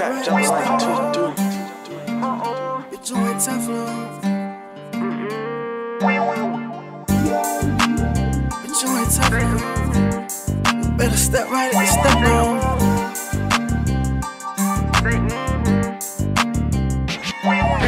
Trap jumps like two to do. Bitch, you ain't tough enough. Bitch, you ain't tough enough. Better step right and step wrong.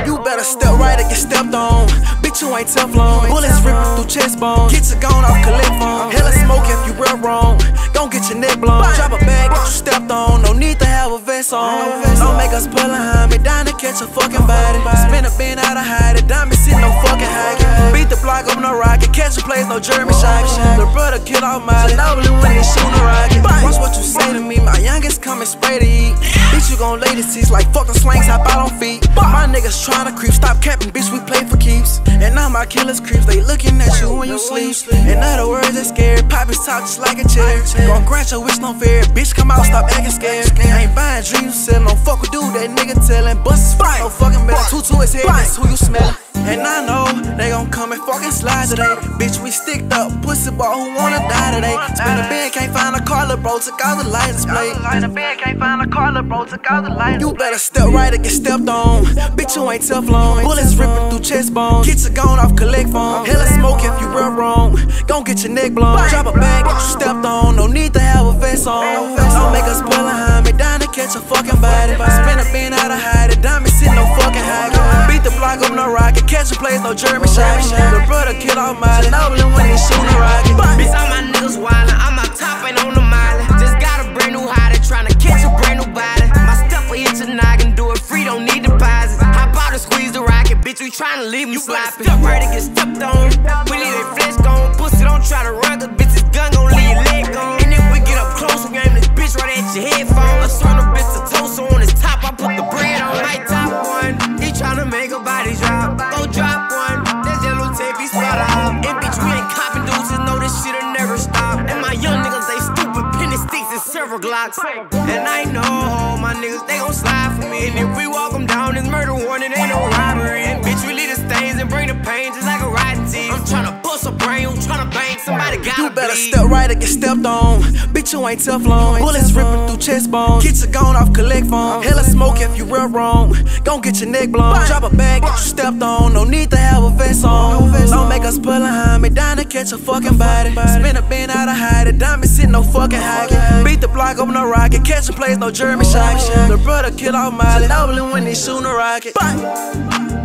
You better step right or get stepped on. Bitch, you ain't Teflon. Bullets ripping through chest bones. Get you gone off collect phone. Hella smoke if you real wrong. Gon' get your neck blown. Drop a you stepped on. No need to have a vest on. Don't make us pull behind me down to catch a fucking body. Spin a bin out of hide it. Diamond sitting no fucking hacking. Beat the block up no rocket. Catch a place, no German shot. The brother kill all my double when they shoot a rocket. Watch what you say to me. My youngest coming spray to eat. You gon' lay the seats like fucking slangs hop out on feet. My niggas tryna creep. Stop capping, bitch. We play for keeps. And now my killers creeps. They looking at you when you sleep. In other words, they scared. Poppy's talk just like a chair. Gon' grant your wish, no fear. Bitch, come out, stop acting scared. I ain't buying dreams, selling. Don't fuck with dude. That nigga tellin'. Bust his fight. No fucking better. Two to his head. That's who you smellin'. And I know they gon' come and fucking slide today. Bitch, we sticked up, pussy ball who wanna die today. Spin a bed, can't find a car, bro, took out the light display. Light a bed, can't find a car, bro, took out the light. You better step right or get stepped on. Bitch, you ain't Teflon. Bullets ripping through chest bones. Get you gone off collect phone. Hella smoke if you real wrong. Gon' get your neck blown. Drop a bag, you stepped on. No need to have a vest on. Don't make us pull behind me down to catch a fucking body. Spin a bin out of hide it. Diamond sitting no fucking high. Beat the block up no rocket. Catch a place, no German shot. The brother kill off my Noblin when he shoot a rocket. Bitch, all my niggas wildin', free, don't need deposits. Hop out and squeeze the rocket, bitch, we tryna leave me sloppy. Step right to get stepped on, we leave that flesh gone. Pussy, don't try to run, cause bitch, this gun gon' leave your leg gone. And if we get up close, we aim this bitch right at your headphones. I turn the bitch to toast, so on his top, I put the bread on. My top one, he tryna make a body drop. Go drop one, that yellow tape, he spot out. And bitch, we ain't copping dudes, just know this shit'll never stop. And my young niggas, they stupid, penny sticks and several glocks. And I know my niggas, murder ain't no robbery. And bitch, we leave the stains and bring the pain just like a rotten teeth. I'm tryna bust a brain, I'm tryna bang somebody, gotta You better bleed. step right or get stepped on. Bitch, you ain't Teflon. Bullets ripping through chest bones. Get you gone off collect phone. Hella smoke if you real wrong. Gon' get your neck blown. Drop a bag, get you stepped on. No need to Make behind me down to catch a fucking body. Spin a bin out of hide it. Diamond sitting no fucking high. Beat the block up no rocket. Catch a place, no German shot. The brother kill all my Noblin when he shoot a rocket. Bye.